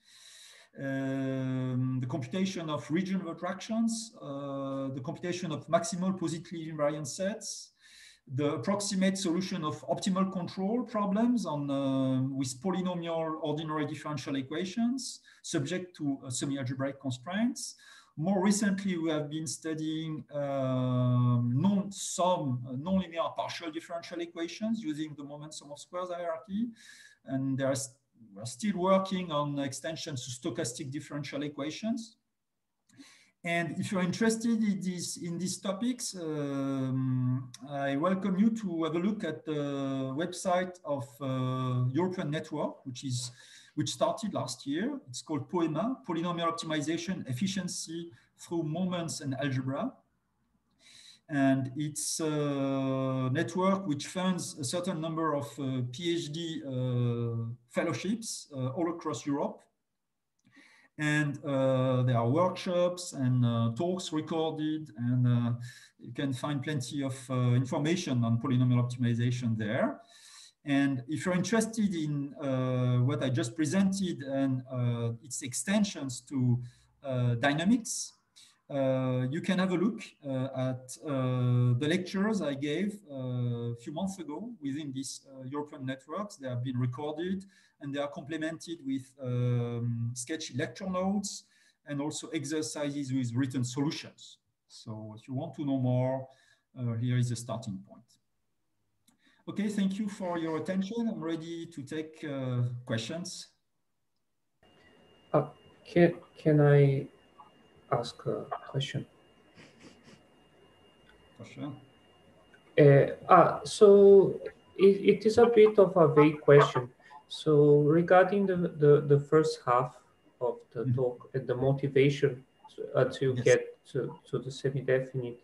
um, the computation of regional attractions, uh, the computation of maximal positively invariant sets, the approximate solution of optimal control problems on uh, with polynomial ordinary differential equations subject to uh, semi-algebraic constraints, more recently, we have been studying um, non some uh, nonlinear partial differential equations using the moment sum of squares hierarchy. And there are, we're still working on extensions to stochastic differential equations. And if you're interested in these, in these topics, um, I welcome you to have a look at the website of uh, European Network, which is which started last year. It's called POEMA, Polynomial Optimization Efficiency Through Moments and Algebra. And it's a network which funds a certain number of uh, PhD uh, fellowships uh, all across Europe. And there are workshops and talks recorded, and you can find plenty of information on polynomial optimization there. And if you're interested in uh, what I just presented and uh, its extensions to uh, dynamics, you can have a look uh, at uh, the lectures I gave a few months ago within these European networks. They have been recorded and they are complemented with um, sketchy lecture notes and also exercises with written solutions. So if you want to know more, here is the starting point. Okay, thank you for your attention. I'm ready to take uh, questions. Uh, can, can I ask a question? For sure. Uh, uh, so it, it is a bit of a vague question. So regarding the, the, the first half of the mm -hmm. talk and the motivation to, uh, to yes. get to, to the semi-definite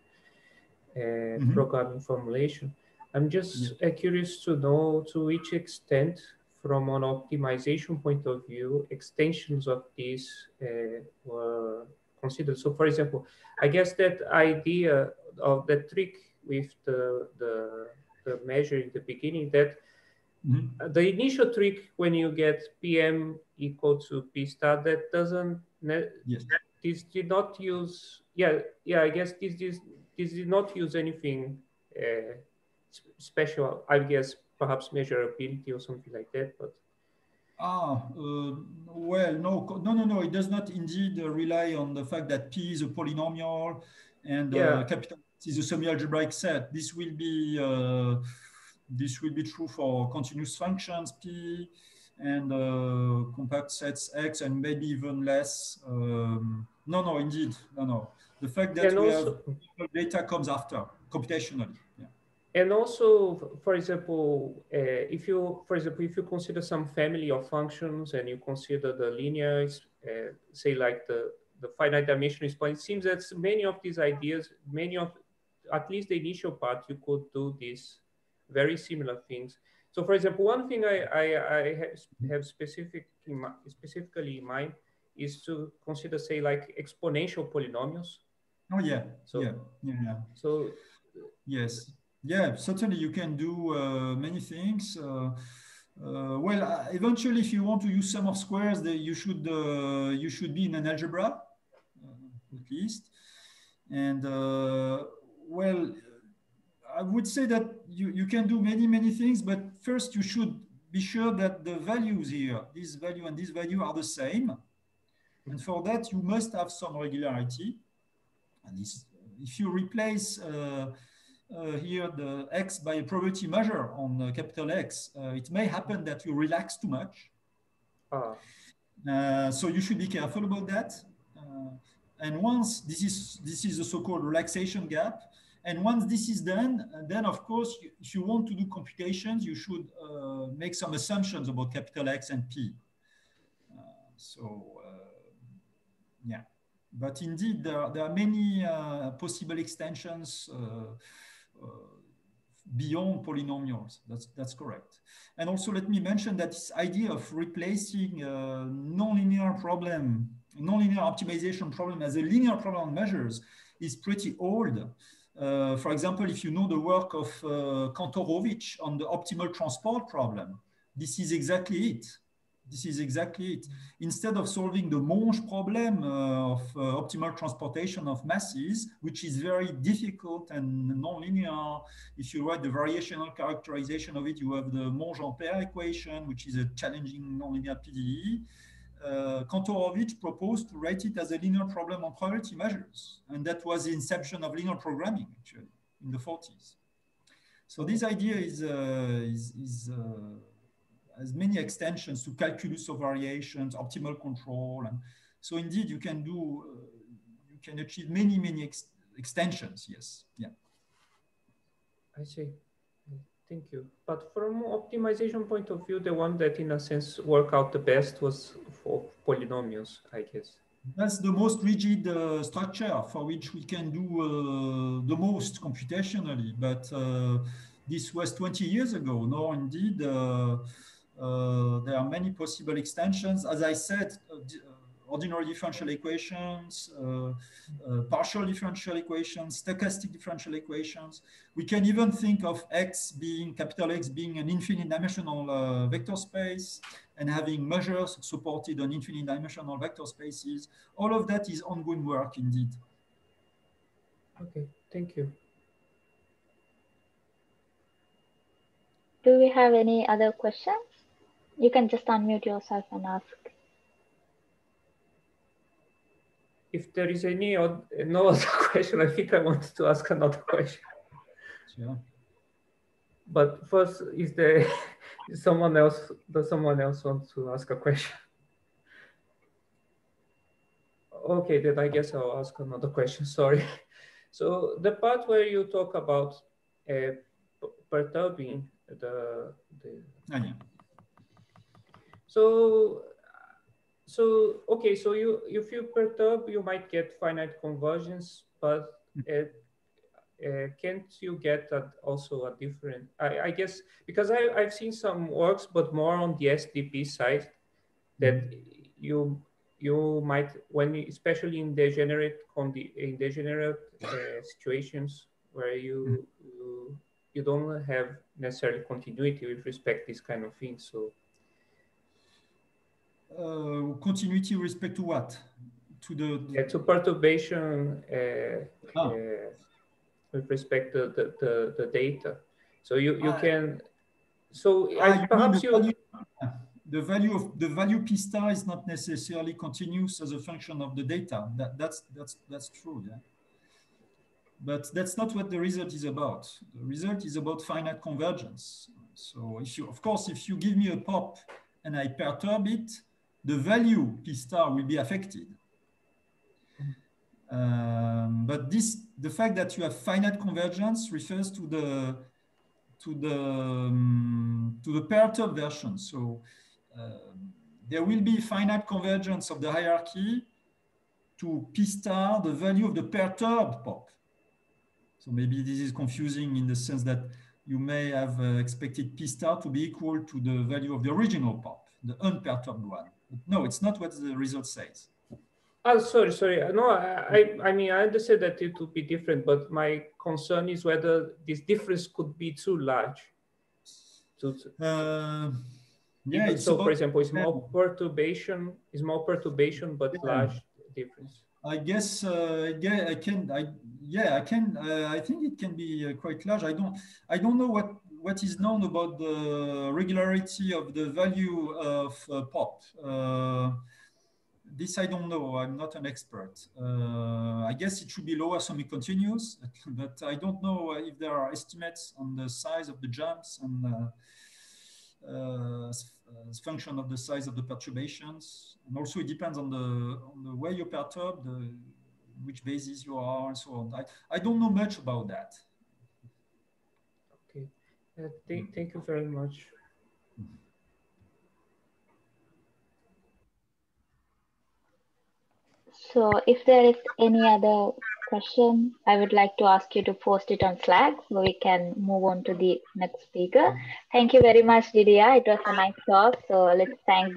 uh, mm -hmm. programming formulation, I'm just yeah. Uh, curious to know to which extent, from an optimization point of view, extensions of these uh, were considered. So, for example, I guess that idea of the trick with the, the, the measure in the beginning, that mm-hmm. the initial trick when you get PM equal to P star, that doesn't, yes. this did not use, yeah, yeah, I guess this, this, this did not use anything uh, special, I guess, perhaps measurability or something like that, but. Ah, uh, well, no, no, no, no. It does not indeed uh, rely on the fact that P is a polynomial and uh, yeah. capital is a semi-algebraic set. This will be uh, this will be true for continuous functions P and uh, compact sets X and maybe even less. Um, no, no, indeed, no, no. The fact that we also, have data comes after computationally. Yeah. And also, for example, uh, if you, for example, if you consider some family of functions and you consider the linear, uh, say like the, the finite dimensional exponent, it seems that many of these ideas, many of, at least the initial part, you could do these very similar things. So for example, one thing I, I, I have specific in specifically in mind is to consider, say, like exponential polynomials. Oh yeah, so, yeah, yeah, yeah. So yes, yeah, certainly you can do uh, many things. Uh, uh, well, uh, eventually, if you want to use sum of squares, you should uh, you should be in an algebra, uh, at least. And well, I would say that you, you can do many many things, but first you should be sure that the values here, this value and this value, are the same. And for that, you must have some regularity. And this, if you replace here the x by a probability measure on uh, capital X, uh, it may happen that you relax too much. Uh. so you should be careful about that. and once this is this is the so-called relaxation gap, and once this is done, then of course, if you want to do computations, you should uh, make some assumptions about capital X and P. Uh, so, uh, yeah. But indeed, there, there are many possible extensions uh, beyond polynomials. That's, that's correct. And also let me mention that this idea of replacing a nonlinear problem, nonlinear optimization problem as a linear problem measures is pretty old. Uh, for example, if you know the work of uh, Kantorovich on the optimal transport problem, this is exactly it. This is exactly it. Instead of solving the Monge problem uh, of uh, optimal transportation of masses, which is very difficult and nonlinear, if you write the variational characterization of it, you have the Monge-Ampere equation, which is a challenging nonlinear PDE. Uh, Kantorovich proposed to write it as a linear problem on probability measures. And that was the inception of linear programming, actually, in the 40s. So this idea is, uh, is, is uh, has many extensions to calculus of variations, optimal control. And so indeed you can do, uh, you can achieve many, many ex extensions, yes, yeah. I see, thank you. But from optimization point of view, the one that in a sense worked out the best was for polynomials, I guess. That's the most rigid uh, structure for which we can do uh, the most computationally, but uh, this was 20 years ago. No, indeed, uh, there are many possible extensions. As I said, uh, uh, ordinary differential equations, partial differential equations, stochastic differential equations. We can even think of X being, capital X being an infinite dimensional vector space and having measures supported on infinite dimensional vector spaces. All of that is ongoing work indeed. Okay, thank you. Do we have any other questions? You can just unmute yourself and ask. If there is any or no other question, I think I wanted to ask another question. Sure. But first, is there is someone else? Does someone else want to ask a question? Okay, then I guess I'll ask another question. Sorry. So the part where you talk about uh, perturbing the the oh, yeah. So, so okay, so you if you perturb, you might get finite convergence, but it, uh, can't you get a, also a different? I, I guess because I, I've seen some works, but more on the SDP side, that you you might when especially in degenerate condi in degenerate uh, situations where you, you you don't have necessarily continuity with respect to this kind of thing. So uh, continuity with respect to what? To the, yeah, to perturbation uh, ah. uh, with respect to the, the, the data. So you, you ah. can, so ah, perhaps you, value, the value of the value p star is not necessarily continuous as a function of the data. That, that's, that's, that's true. Yeah. But that's not what the result is about. The result is about finite convergence. So if you, of course, if you give me a pop and I perturb it, the value P star will be affected. Um, but this, the fact that you have finite convergence refers to the to the um, to the perturbed version. So uh, there will be finite convergence of the hierarchy to p star the value of the perturbed pop. So maybe this is confusing in the sense that you may have uh, expected p star to be equal to the value of the original pop, the unperturbed one. No, it's not what the result says. Oh, sorry, sorry. No, I, I mean, I understand that it would be different, but my concern is whether this difference could be too large. To, uh, yeah. so, about, for example, small perturbation is more perturbation, but yeah. large difference. I guess, uh, yeah, I can, I, yeah, I can, uh, I think it can be uh, quite large. I don't, I don't know what, what is known about the regularity of the value of uh, pop. Uh, this I don't know. I'm not an expert. Uh, I guess it should be lower semi-continuous, but I don't know if there are estimates on the size of the jumps and uh, uh, function of the size of the perturbations. And also it depends on the, on the way you perturb, the, which basis you are, and so on. I, I don't know much about that. Uh, thank you very much. So if there is any other question, I would like to ask you to post it on Slack so we can move on to the next speaker. Thank you very much, Didier. It was a nice talk. So let's thank